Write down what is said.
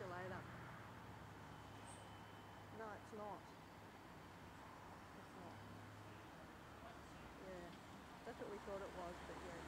Alright, talk to you later. No, it's not. It's not. Yeah. That's what we thought it was, but yeah.